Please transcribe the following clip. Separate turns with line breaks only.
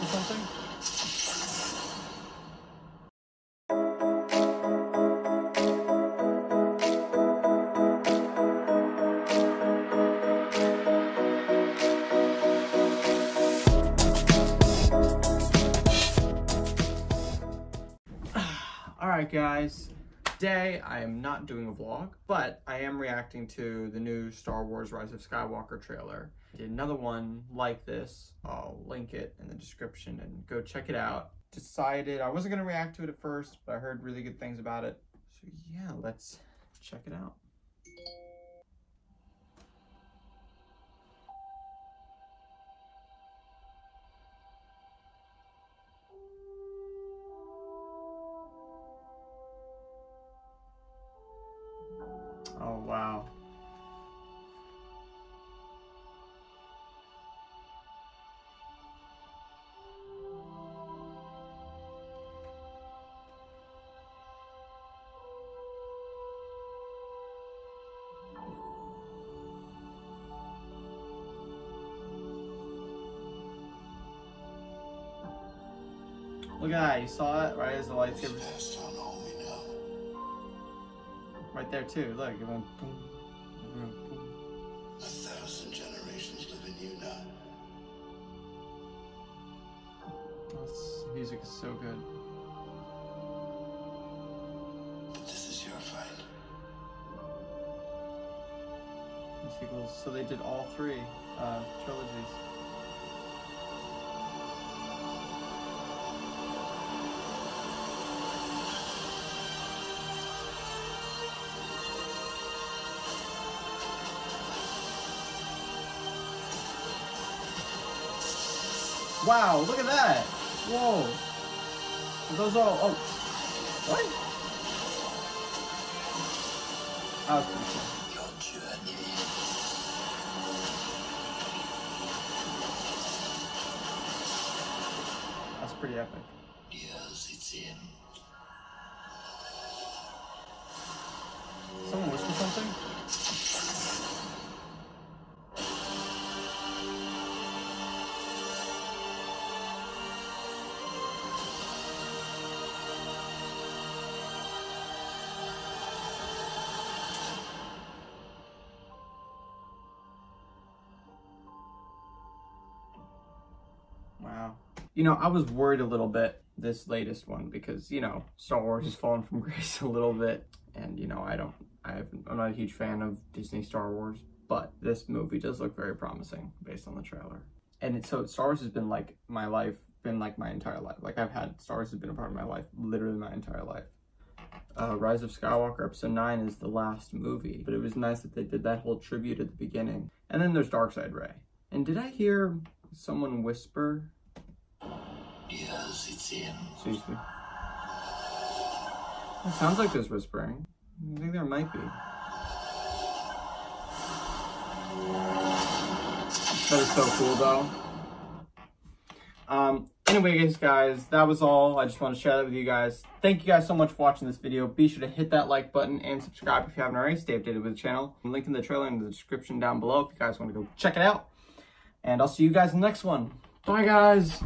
whisper something? Alright guys, today I am not doing a vlog, but I am reacting to the new Star Wars Rise of Skywalker trailer. I did another one like this, oh. I'll link it in the description and go check it out. Decided I wasn't going to react to it at first, but I heard really good things about it. So yeah, let's check it out. Oh wow. Look at that, you saw it right as the lightsaber
Passed on all we know.
right there too. Look, it went boom, boom, boom.
A thousand generations live in you now.
This music is so good.
But this is your fight.
Sequels. So they did all three uh, trilogies. Wow, look at that! Whoa! Those all. Oh! What? That was pretty cool. That's pretty epic.
Years it's in.
Someone whispered something? Wow. You know, I was worried a little bit this latest one because, you know, Star Wars has fallen from grace a little bit. And, you know, I don't, I I'm not a huge fan of Disney Star Wars, but this movie does look very promising based on the trailer. And it, so Star Wars has been like my life, been like my entire life. Like I've had, Star Wars has been a part of my life, literally my entire life. Uh, Rise of Skywalker episode 9 is the last movie, but it was nice that they did that whole tribute at the beginning. And then there's dark side Rey. And did I hear someone whisper
it's.
Excuse me. It sounds like there's whispering. I think there might be. That is so cool though. Um, anyways, guys, that was all. I just want to share that with you guys. Thank you guys so much for watching this video. Be sure to hit that like button and subscribe if you haven't already. Stay updated with the channel. Link in the trailer in the description down below if you guys want to go check it out. And I'll see you guys in the next one. Bye, guys.